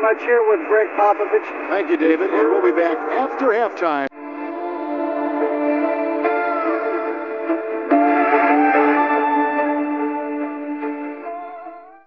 very much here with Greg Popovich. Thank you, David. And we'll be back after halftime.